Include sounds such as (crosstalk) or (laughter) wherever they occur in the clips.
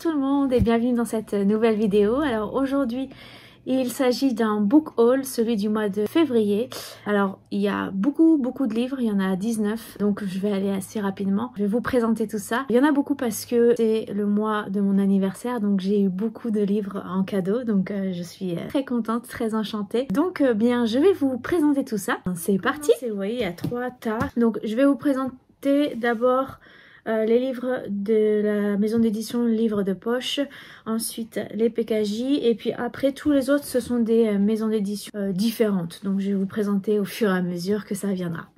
tout le monde et bienvenue dans cette nouvelle vidéo. Alors aujourd'hui il s'agit d'un book haul, celui du mois de février. Alors il y a beaucoup beaucoup de livres, il y en a 19 donc je vais aller assez rapidement. Je vais vous présenter tout ça. Il y en a beaucoup parce que c'est le mois de mon anniversaire donc j'ai eu beaucoup de livres en cadeau donc euh, je suis euh, très contente, très enchantée. Donc euh, bien je vais vous présenter tout ça. C'est parti Vous voyez il y a trois tas. Donc je vais vous présenter d'abord euh, les livres de la maison d'édition Livres de poche, ensuite les PKJ et puis après tous les autres ce sont des euh, maisons d'édition euh, différentes donc je vais vous présenter au fur et à mesure que ça viendra.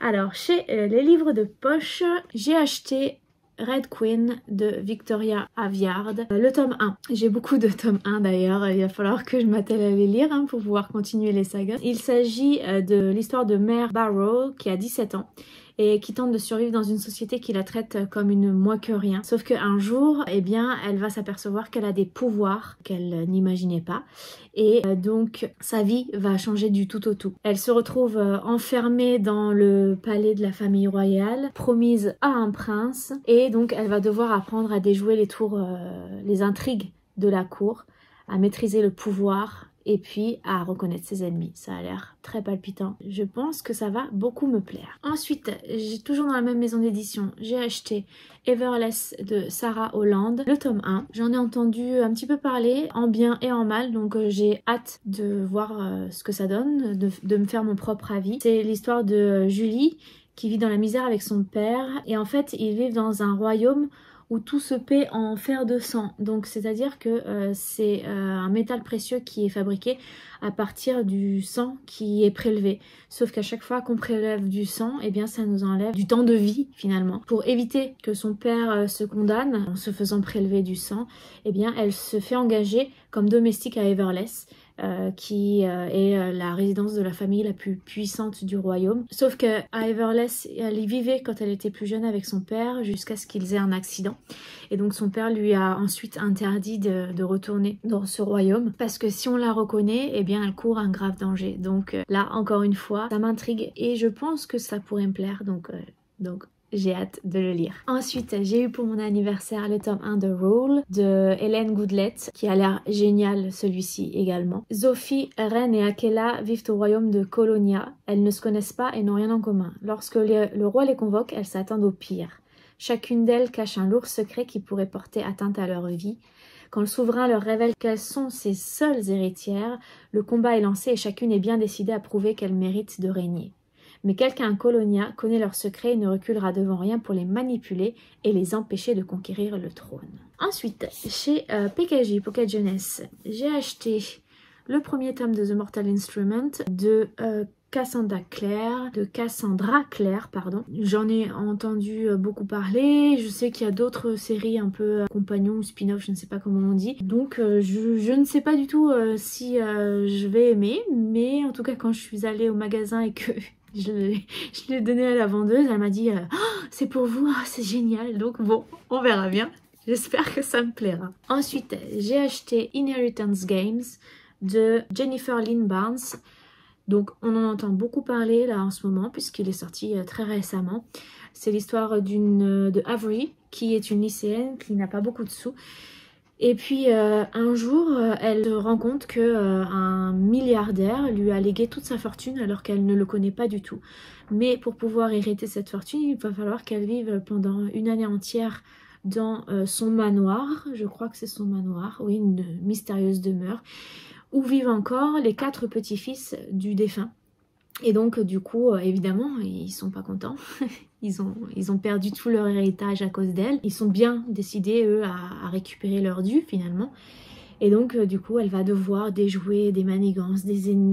Alors chez les livres de poche j'ai acheté Red Queen de Victoria Aviard, le tome 1. J'ai beaucoup de tomes 1 d'ailleurs, il va falloir que je m'attelle à les lire hein, pour pouvoir continuer les sagas. Il s'agit de l'histoire de Mère Barrow qui a 17 ans et qui tente de survivre dans une société qui la traite comme une moins que rien. Sauf qu'un jour, eh bien, elle va s'apercevoir qu'elle a des pouvoirs qu'elle n'imaginait pas et euh, donc sa vie va changer du tout au tout. Elle se retrouve euh, enfermée dans le palais de la famille royale, promise à un prince et donc elle va devoir apprendre à déjouer les tours, euh, les intrigues de la cour, à maîtriser le pouvoir et puis à reconnaître ses ennemis. Ça a l'air très palpitant. Je pense que ça va beaucoup me plaire. Ensuite, toujours dans la même maison d'édition, j'ai acheté Everless de Sarah Holland, le tome 1. J'en ai entendu un petit peu parler en bien et en mal, donc euh, j'ai hâte de voir euh, ce que ça donne, de, de me faire mon propre avis. C'est l'histoire de euh, Julie qui vit dans la misère avec son père et en fait ils vivent dans un royaume où tout se paie en fer de sang. Donc c'est-à-dire que euh, c'est euh, un métal précieux qui est fabriqué à partir du sang qui est prélevé. Sauf qu'à chaque fois qu'on prélève du sang, eh bien ça nous enlève du temps de vie finalement. Pour éviter que son père euh, se condamne en se faisant prélever du sang, eh bien elle se fait engager comme domestique à Everless. Euh, qui euh, est euh, la résidence de la famille la plus puissante du royaume. Sauf que à Everless, elle y vivait quand elle était plus jeune avec son père jusqu'à ce qu'ils aient un accident. Et donc son père lui a ensuite interdit de, retourner dans ce royaume parce que si on la reconnaît, eh bien elle court un grave danger. Donc là, encore une fois, ça m'intrigue et je pense que ça pourrait me plaire. Donc, donc j'ai hâte de le lire. Ensuite, j'ai eu pour mon anniversaire le tome 1 de Rule de Hélène Goodlet, qui a l'air génial celui-ci également. Sophie, Ren et Akela vivent au royaume de Colonia. Elles ne se connaissent pas et n'ont rien en commun. Lorsque le roi les convoque, elles s'attendent au pire. Chacune d'elles cache un lourd secret qui pourrait porter atteinte à leur vie. Quand le souverain leur révèle qu'elles sont ses seules héritières, le combat est lancé et chacune est bien décidée à prouver qu'elle mérite de régner mais quelqu'un colonia connaît leurs secrets et ne reculera devant rien pour les manipuler et les empêcher de conquérir le trône. Ensuite, chez euh, PKJ, Pocket Jeunesse, j'ai acheté le premier tome de The Mortal Instrument de euh, Cassandra Clare, de Cassandra Clare, pardon. J'en ai entendu euh, beaucoup parler, je sais qu'il y a d'autres séries un peu euh, compagnons ou spin-off, je ne sais pas comment on dit. Donc je, je, ne sais pas du tout si je vais aimer, mais en tout cas quand je suis allée au magasin et que je l'ai donné à la vendeuse, elle m'a dit euh, oh, c'est pour vous, oh, c'est génial. Donc bon, on verra bien. J'espère que ça me plaira. Ensuite, j'ai acheté Inheritance Games de Jennifer Lynn Barnes. Donc on en entend beaucoup parler là en ce moment puisqu'il est sorti euh, très récemment. C'est l'histoire d'une de Avery qui est une lycéenne qui n'a pas beaucoup de sous et puis euh, un jour, euh, elle se rend compte que euh, un milliardaire lui a légué toute sa fortune alors qu'elle ne le connaît pas du tout. Mais pour pouvoir hériter cette fortune, il va falloir qu'elle vive pendant une année entière dans son manoir, je crois que c'est son manoir, oui, une mystérieuse demeure, où vivent encore les quatre petits-fils du défunt. Et donc, du coup, euh, évidemment, ils sont pas contents. (laughs) ils, ont, ils ont perdu tout leur héritage à cause d'elle. Ils sont bien décidés, eux, à, récupérer leur dû, finalement. Et donc, euh, du coup, elle va devoir déjouer des manigances,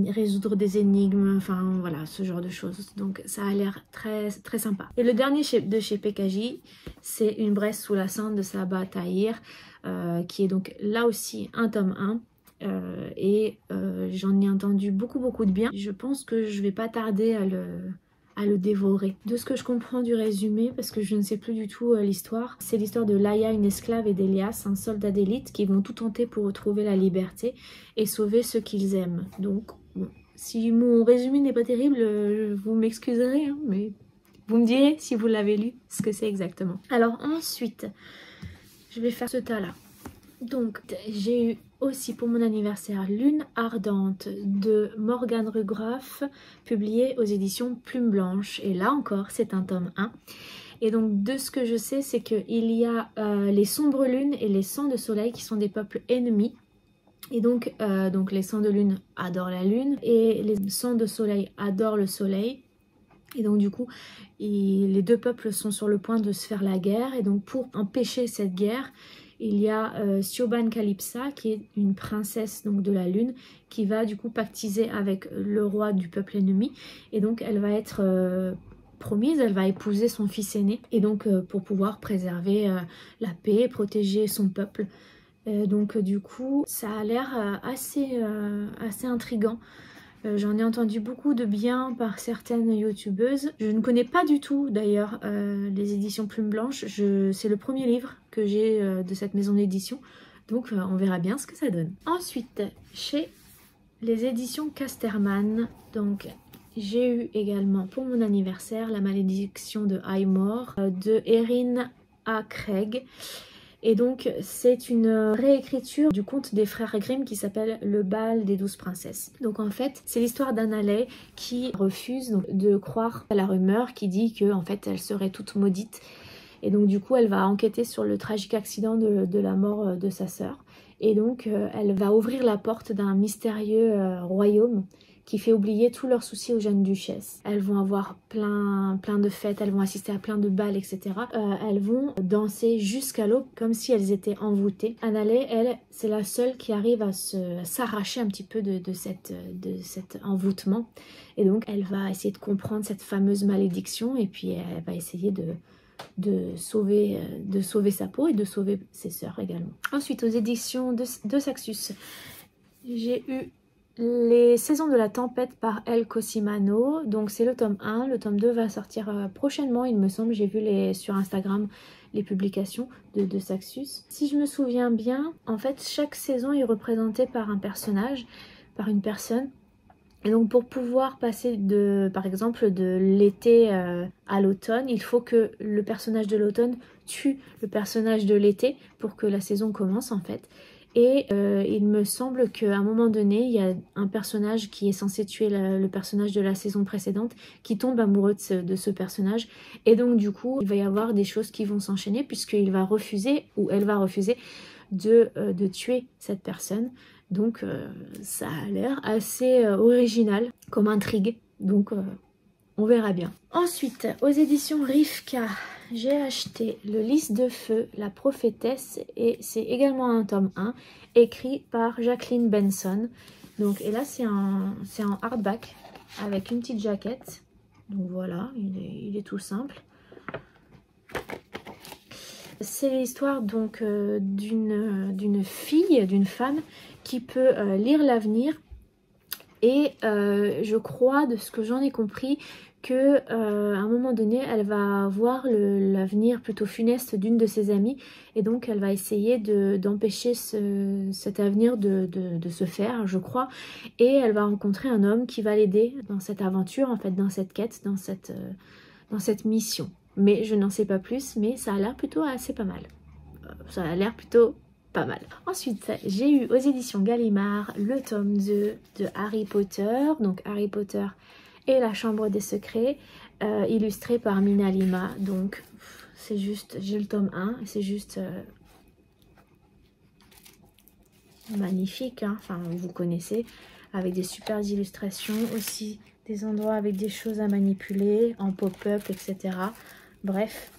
résoudre des énigmes, enfin, voilà, ce genre de choses. Donc, ça a l'air très, très sympa. Et le dernier de chez PKJ, c'est Une Bresse sous la cendre de Sabah Tahir, euh, qui est donc là aussi un tome 1 euh, et euh, j'en ai entendu beaucoup beaucoup de bien. Je pense que je vais pas tarder à le, à le dévorer. De ce que je comprends du résumé, parce que je ne sais plus du tout euh, l'histoire, c'est l'histoire de Laïa, une esclave, et d'Elias, un soldat d'élite, qui vont tout tenter pour retrouver la liberté et sauver ceux qu'ils aiment. Donc, si mon résumé n'est pas terrible, vous m'excuserez, hein, mais vous me direz, si vous l'avez lu, ce que c'est exactement. Alors ensuite, je vais faire ce tas-là. Donc j'ai eu aussi pour mon anniversaire Lune ardente de Morgane Rugraff, publié aux éditions Plume Blanche. Et là encore, c'est un tome 1. Et donc de ce que je sais, c'est qu'il y a euh, les sombres lunes et les sangs de soleil qui sont des peuples ennemis. Et donc, euh, donc les sangs de lune adorent la lune et les sangs de soleil adorent le soleil. Et donc du coup, les deux peuples sont sur le point de se faire la guerre. Et donc pour empêcher cette guerre, il y a euh, Sioban Calypsa qui est une princesse donc de la lune qui va du coup pactiser avec le roi du peuple ennemi et donc elle va être euh, promise, elle va épouser son fils aîné et donc euh, pour pouvoir préserver la paix, protéger son peuple. donc du coup ça a l'air assez, assez intrigant. Euh, j'en ai entendu beaucoup de bien par certaines youtubeuses. Je ne connais pas du tout d'ailleurs euh, les éditions Plume Blanche. C'est le premier livre que j'ai euh, de cette maison d'édition. Donc on verra bien ce que ça donne. Ensuite, chez les éditions Casterman, donc j'ai eu également pour mon anniversaire La malédiction de Highmore de Erin A. Craig. Et donc c'est une réécriture du conte des frères Grimm qui s'appelle Le bal des douze princesses. Donc en fait c'est l'histoire d'Annalay qui refuse de croire à la rumeur qui dit que en fait elle serait toute maudite. Et donc du coup elle va enquêter sur le tragique accident de, la mort euh, de sa sœur. Et donc euh, elle va ouvrir la porte d'un mystérieux euh, royaume qui fait oublier tous leurs soucis aux jeunes duchesses. Elles vont avoir plein, plein de fêtes, elles vont assister à plein de balles, etc. Euh, elles vont danser jusqu'à l'aube comme si elles étaient envoûtées. Annalée, elle, c'est la seule qui arrive à s'arracher un petit peu de, de, cette, de cet envoûtement. Et donc, elle va essayer de comprendre cette fameuse malédiction et puis elle va essayer de, de sauver, de sauver sa peau et de sauver ses sœurs également. Ensuite, aux éditions de, de Saxus, j'ai eu les saisons de la tempête par El Cosimano, donc c'est le tome 1, le tome 2 va sortir euh, prochainement il me semble, j'ai vu les, sur Instagram les publications de, de, Saxus. Si je me souviens bien, en fait chaque saison est représentée par un personnage, par une personne. Et donc pour pouvoir passer de, par exemple, de l'été euh, à l'automne, il faut que le personnage de l'automne tue le personnage de l'été pour que la saison commence en fait. Et euh, il me semble qu'à un moment donné, il y a un personnage qui est censé tuer le personnage de la saison précédente qui tombe amoureux de ce, personnage. Et donc du coup, il va y avoir des choses qui vont s'enchaîner puisqu'il va refuser ou elle va refuser de, euh, de tuer cette personne. Donc euh, ça a l'air assez original comme intrigue. Donc on verra bien. Ensuite, aux éditions Rivka, j'ai acheté Le Lys de Feu, La Prophétesse, et c'est également un tome 1, écrit par Jacqueline Benson. Donc, et là, c'est un, en hardback, avec une petite jaquette. Donc voilà, il est, tout simple. C'est l'histoire donc euh, d'une fille, d'une femme qui peut euh, lire l'avenir et euh, je crois, de ce que j'en ai compris, que euh, à un moment donné, elle va voir l'avenir plutôt funeste d'une de ses amies et donc elle va essayer d'empêcher cet avenir de, se faire, je crois, et elle va rencontrer un homme qui va l'aider dans cette aventure, en fait, dans cette quête, dans cette, euh, dans cette mission. Mais je n'en sais pas plus, mais ça a l'air plutôt assez pas mal. Ça a l'air plutôt pas mal. Ensuite, j'ai eu aux éditions Gallimard le tome 2 de Harry Potter, donc Harry Potter et la chambre des secrets, euh, illustré par Mina Lima. Donc, c'est juste, j'ai le tome 1, c'est juste euh, magnifique, hein. enfin, vous connaissez, avec des super illustrations, aussi des endroits avec des choses à manipuler, en pop-up, etc. Bref,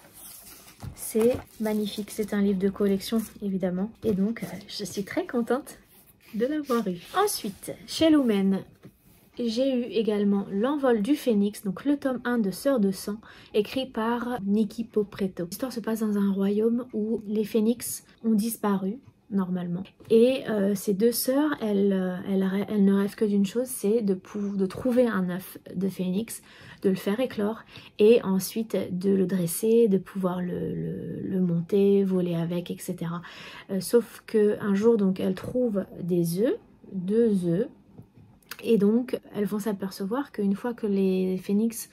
c'est magnifique, c'est un livre de collection évidemment. Et donc, euh, je suis très contente de l'avoir eu. Ensuite, chez Lumen, j'ai eu également L'envol du phénix, donc le tome 1 de Sœurs de sang, écrit par Nikki Popreto. L'histoire se passe dans un royaume où les phénix ont disparu normalement. Et euh, ces deux sœurs, elles, euh, elles, elles ne rêvent que d'une chose, c'est de, de trouver un œuf de phénix, de le faire éclore et ensuite de le dresser, de pouvoir le, le, monter, voler avec, etc. Euh, sauf que un jour, donc, elles trouvent des œufs, deux œufs, et donc elles vont s'apercevoir qu'une fois que les phénix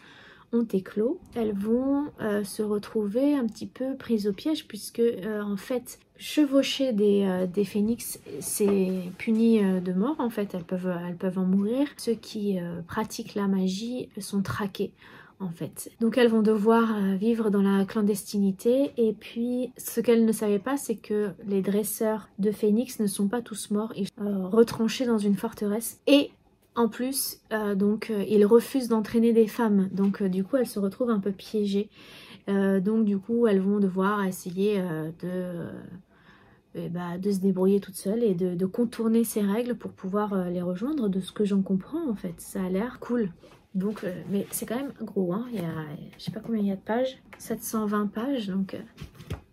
ont éclos, elles vont euh, se retrouver un petit peu prises au piège puisque euh, en fait chevaucher des, euh, des phénix c'est puni de mort en fait, elles peuvent, elles peuvent en mourir. Ceux qui pratiquent la magie sont traqués en fait. Donc elles vont devoir vivre dans la clandestinité et puis ce qu'elles ne savaient pas c'est que les dresseurs de phénix ne sont pas tous morts, ils sont retranchés dans une forteresse et en plus, euh, donc, euh, il refuse d'entraîner des femmes. Donc, euh, du coup, elles se retrouvent un peu piégées. donc, du coup, elles vont devoir essayer de, eh bah, de se débrouiller toutes seules et de, contourner ces règles pour pouvoir les rejoindre. De ce que j'en comprends, en fait, ça a l'air cool. Donc, mais c'est quand même gros. Hein. Il y a, je sais pas combien il y a de pages. 720 pages, donc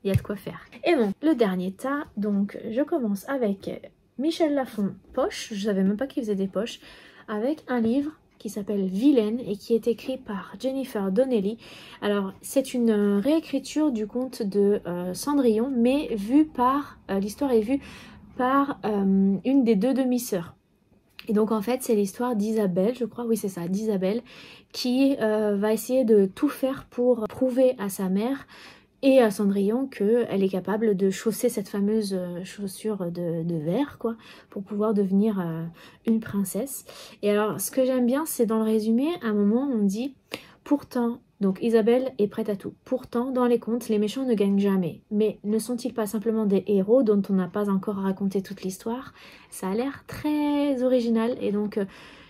il y a de quoi faire. Et bon, le dernier tas. Donc, je commence avec Michel Lafon, poche. Je savais même pas qu'il faisait des poches avec un livre qui s'appelle Vilaine et qui est écrit par Jennifer Donnelly. Alors c'est une euh, réécriture du conte de euh, Cendrillon mais vue par, euh, l'histoire est vue par une des deux demi-sœurs. Et donc en fait c'est l'histoire d'Isabelle, je crois, oui c'est ça, d'Isabelle, qui va essayer de tout faire pour prouver à sa mère et à Cendrillon qu'elle est capable de chausser cette fameuse euh, chaussure de, verre, quoi, pour pouvoir devenir euh, une princesse. Et alors, ce que j'aime bien, c'est dans le résumé, à un moment, on dit « Pourtant, donc Isabelle est prête à tout. Pourtant, dans les contes, les méchants ne gagnent jamais. Mais ne sont-ils pas simplement des héros dont on n'a pas encore raconté toute l'histoire? Ça a l'air très original et donc... Euh,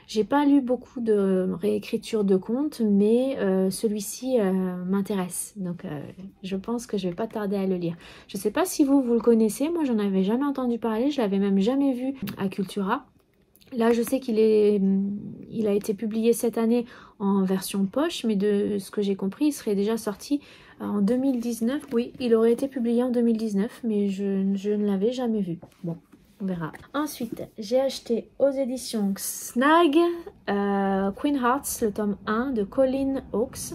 j'ai pas lu beaucoup de réécriture de contes, mais euh, celui-ci euh, m'intéresse. Donc euh, je pense que je vais pas tarder à le lire. Je sais pas si vous, vous le connaissez. Moi, j'en avais jamais entendu parler. Je l'avais même jamais vu à Cultura. Là, je sais qu'il est, il a été publié cette année en version poche, mais de ce que j'ai compris, il serait déjà sorti en 2019. Oui, il aurait été publié en 2019, mais je, je ne l'avais jamais vu. Bon, on verra. Ensuite, j'ai acheté aux éditions Snag euh, Queen Hearts, le tome 1 de Colin Hawkes.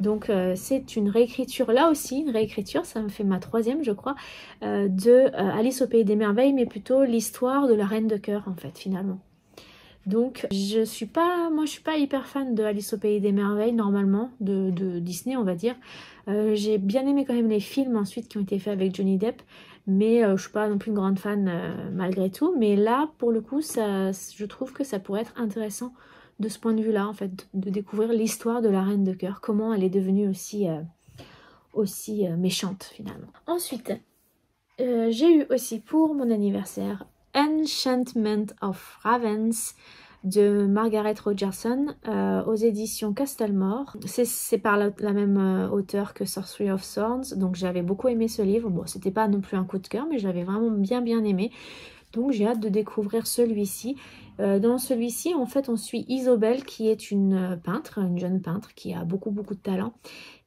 Donc euh, c'est une réécriture, là aussi une réécriture, ça me fait ma troisième je crois, euh, de Alice au Pays des Merveilles, mais plutôt l'histoire de la Reine de Cœur en fait finalement. Donc je suis pas, moi je suis pas hyper fan de Alice au Pays des Merveilles normalement, de, de Disney on va dire. j'ai bien aimé quand même les films ensuite qui ont été faits avec Johnny Depp, mais euh, je suis pas non plus une grande fan euh, malgré tout. Mais là, pour le coup, ça, je trouve que ça pourrait être intéressant de ce point de vue-là, en fait, de découvrir l'histoire de la Reine de Cœur, comment elle est devenue aussi, euh, aussi méchante finalement. Ensuite, j'ai eu aussi pour mon anniversaire Enchantment of Ravens de Margaret Rogerson euh, aux éditions Castelmore. C'est par la, même euh, auteur que Sorcery of Swords, donc j'avais beaucoup aimé ce livre. Bon, c'était pas non plus un coup de cœur, mais j'avais vraiment bien bien aimé. Donc j'ai hâte de découvrir celui-ci. Euh, dans celui-ci, en fait, on suit Isobel qui est une peintre, une jeune peintre qui a beaucoup beaucoup de talent.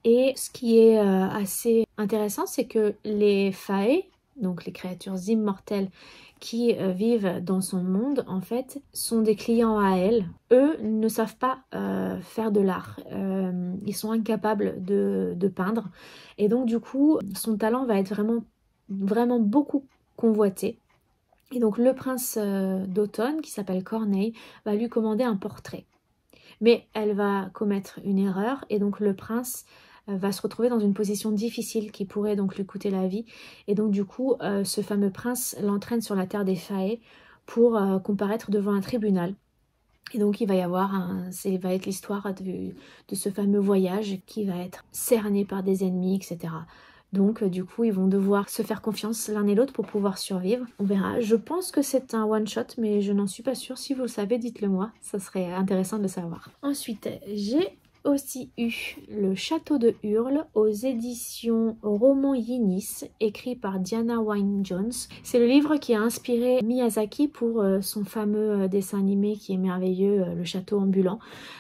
Et ce qui est assez intéressant, c'est que les fae, donc les créatures immortelles qui euh, vivent dans son monde, en fait, sont des clients à elle. Eux ne savent pas euh, faire de l'art. Euh, ils sont incapables de, peindre. Et donc, du coup, son talent va être vraiment, vraiment beaucoup convoité. Et donc, le prince d'automne, qui s'appelle Corneille, va lui commander un portrait. Mais elle va commettre une erreur et donc le prince va se retrouver dans une position difficile qui pourrait donc lui coûter la vie. Et donc du coup, euh, ce fameux prince l'entraîne sur la terre des Fae pour euh, comparaître devant un tribunal. Et donc il va y avoir un, c'est va être l'histoire de, de, ce fameux voyage qui va être cerné par des ennemis, etc. Donc du coup ils vont devoir se faire confiance l'un et l'autre pour pouvoir survivre. On verra. Je pense que c'est un one shot, mais je n'en suis pas sûre. Si vous le savez, dites-le moi. Ça serait intéressant de le savoir. Ensuite, j'ai aussi eu Le Château de Hurle aux éditions Roman Yinis, écrit par Diana Wynne Jones. C'est le livre qui a inspiré Miyazaki pour euh, son fameux euh, dessin animé qui est merveilleux, euh, Le Château ambulant.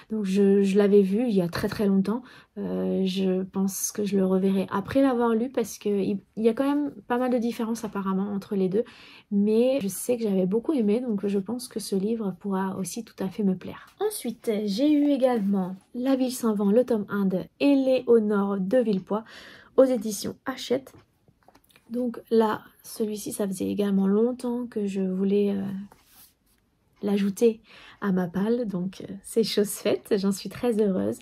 Donc je, l'avais vu il y a très très longtemps. je pense que je le reverrai après l'avoir lu parce qu'il y a quand même pas mal de différences apparemment entre les deux. Mais je sais que j'avais beaucoup aimé donc je pense que ce livre pourra aussi tout à fait me plaire. Ensuite j'ai eu également La ville sans vent, le tome 1 de Éléonore de Villepoix aux éditions Hachette. Donc là, celui-ci, ça faisait également longtemps que je voulais, euh, l'ajouter à ma palle, donc euh, c'est chose faite, j'en suis très heureuse.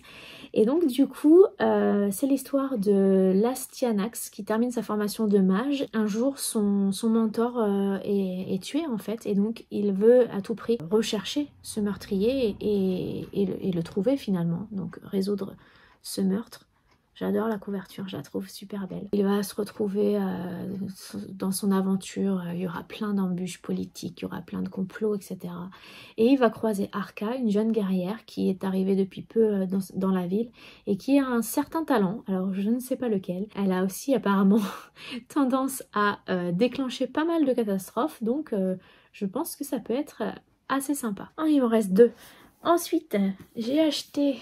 Et donc du coup, euh, c'est l'histoire de Lastianax qui termine sa formation de mage. Un jour, son, mentor euh, est, tué en fait, et donc il veut à tout prix rechercher ce meurtrier et, et le trouver finalement, donc résoudre ce meurtre. J'adore la couverture, je la trouve super belle. Il va se retrouver euh, dans son aventure, il y aura plein d'embûches politiques, il y aura plein de complots, etc. Et il va croiser Arka, une jeune guerrière qui est arrivée depuis peu euh, dans, la ville et qui a un certain talent, alors je ne sais pas lequel. Elle a aussi (laughs) apparemment tendance à euh, déclencher pas mal de catastrophes, donc je pense que ça peut être assez sympa. Il m'en reste deux. Ensuite, j'ai acheté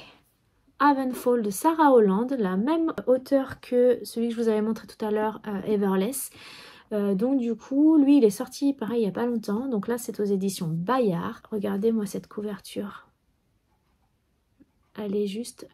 Avenfall de Sarah Holland, la même auteur que celui que je vous avais montré tout à l'heure, euh, Everless. Euh, donc du coup, lui, il est sorti pareil il n'y a pas longtemps. Donc là, c'est aux éditions Bayard. Regardez-moi cette couverture. Elle est juste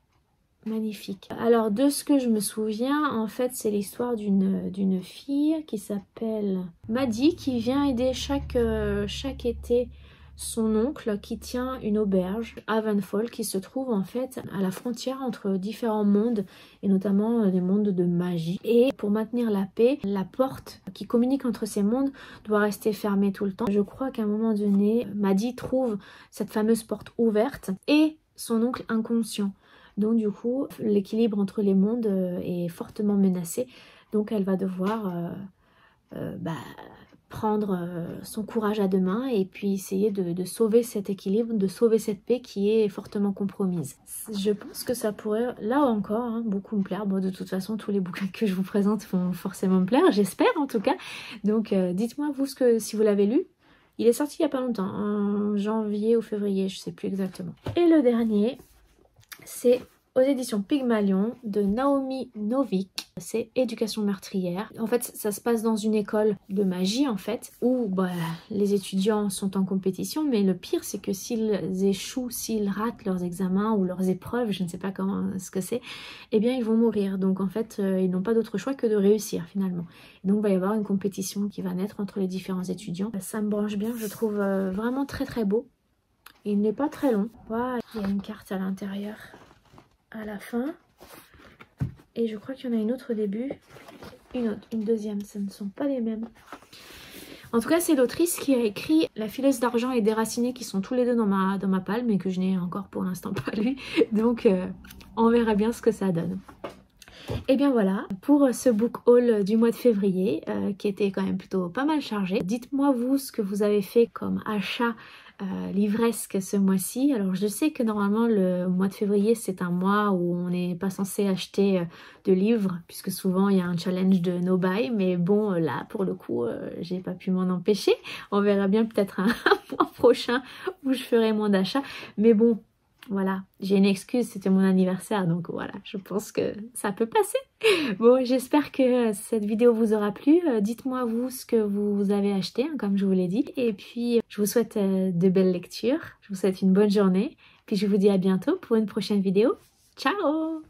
magnifique. Alors de ce que je me souviens, en fait, c'est l'histoire d'une fille qui s'appelle Maddy qui vient aider chaque, euh, chaque été son oncle qui tient une auberge à qui se trouve en fait à la frontière entre différents mondes et notamment les mondes de magie. Et pour maintenir la paix, la porte qui communique entre ces mondes doit rester fermée tout le temps. Je crois qu'à un moment donné, Maddy trouve cette fameuse porte ouverte et son oncle inconscient. Donc du coup, l'équilibre entre les mondes est fortement menacé. Donc elle va devoir euh, euh, bah, prendre euh, son courage à deux mains et puis essayer de, sauver cet équilibre, de sauver cette paix qui est fortement compromise. Je pense que ça pourrait, là encore, hein, beaucoup me plaire. De toute façon, tous les bouquins que je vous présente vont forcément me plaire, j'espère en tout cas. Donc, euh, dites-moi vous ce que si vous l'avez lu. Il est sorti il n'y a pas longtemps, en janvier ou février, je sais plus exactement. Et le dernier, c'est aux éditions Pygmalion de Naomi Novik. C'est Éducation meurtrière. En fait, ça se passe dans une école de magie, en fait, où bah, les étudiants sont en compétition, mais le pire, c'est que s'ils échouent, s'ils ratent leurs examens ou leurs épreuves, je ne sais pas comment ce que c'est, eh bien, ils vont mourir. Donc, en fait, euh, ils n'ont pas d'autre choix que de réussir, finalement. donc, il va y avoir une compétition qui va naître entre les différents étudiants. Ça me branche bien, je trouve euh, vraiment très très beau. Il n'est pas très long. il y a une carte à l'intérieur à la fin. Et je crois qu'il y en a une autre au début. Une autre, une deuxième. Ce ne sont pas les mêmes. En tout cas, c'est l'autrice qui a écrit La fileuse d'argent et déracinée qui sont tous les deux dans ma, dans ma palle, mais que je n'ai encore pour l'instant (laughs) pas lu. Donc, euh, on verra bien ce que ça donne. Et bien voilà, pour ce book haul du mois de février, euh, qui était quand même plutôt pas mal chargé. Dites-moi vous ce que vous avez fait comme achat euh, livresque ce mois-ci. Alors je sais que normalement le mois de février c'est un mois où on n'est pas censé acheter euh, de livres puisque souvent il y a un challenge de no buy mais bon euh, là pour le coup j'ai pas pu m'en empêcher. On verra bien peut-être un (laughs) mois prochain où je ferai moins d'achats mais bon voilà, j'ai une excuse, c'était mon anniversaire, donc voilà, je pense que ça peut passer. (laughs) Bon, j'espère que cette vidéo vous aura plu. Euh, dites-moi vous ce que vous avez acheté, hein, comme je vous l'ai dit. Et puis, je vous souhaite euh, de belles lectures, je vous souhaite une bonne journée. Puis je vous dis à bientôt pour une prochaine vidéo. Ciao